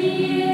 the